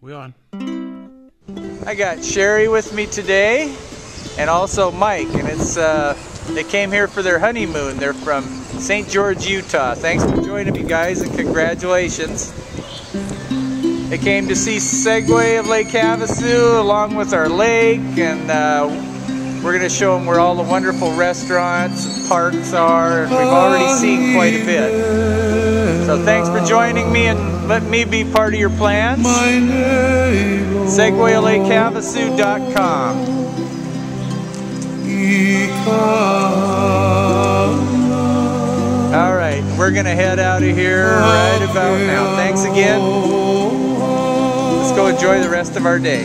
We on. I got Sherry with me today, and also Mike, and it's uh, they came here for their honeymoon. They're from St. George, Utah. Thanks for joining me, guys, and congratulations. They came to see Segway of Lake Havasu along with our lake, and uh, we're going to show them where all the wonderful restaurants and parks are. And we've already seen quite a bit. So thanks for joining me and let me be part of your plans. My SegwayLakeHavasu.com. All right, we're gonna head out of here right about now. Thanks again. Let's go enjoy the rest of our day.